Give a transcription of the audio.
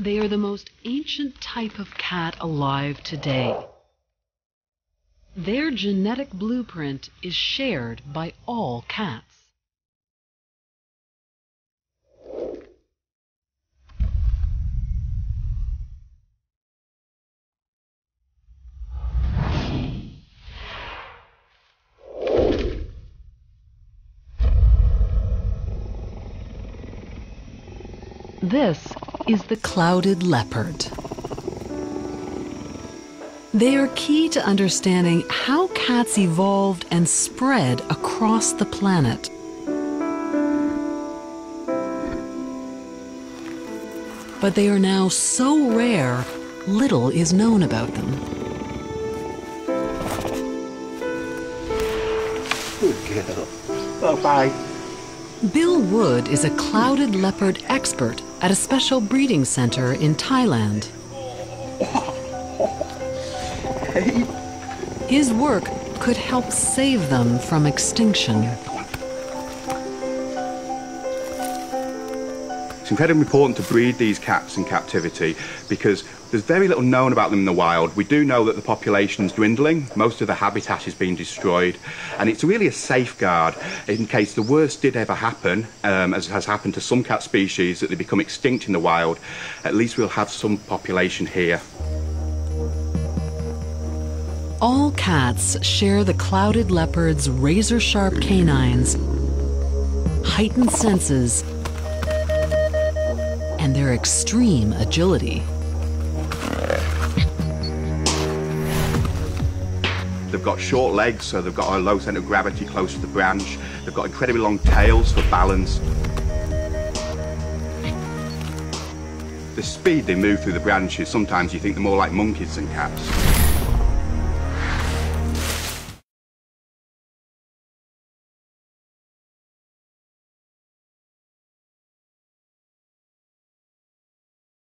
They are the most ancient type of cat alive today. Their genetic blueprint is shared by all cats. This is the clouded leopard. They are key to understanding how cats evolved and spread across the planet. But they are now so rare, little is known about them. Good girl. Bye-bye. Bill Wood is a clouded leopard expert at a special breeding center in Thailand. His work could help save them from extinction. It's incredibly important to breed these cats in captivity because there's very little known about them in the wild. We do know that the population is dwindling, most of the habitat is being destroyed, and it's really a safeguard in case the worst did ever happen, um, as has happened to some cat species, that they become extinct in the wild. At least we'll have some population here. All cats share the clouded leopard's razor sharp canines, heightened senses, their extreme agility. They've got short legs, so they've got a low centre of gravity close to the branch. They've got incredibly long tails for balance. The speed they move through the branches, sometimes you think they're more like monkeys than cats.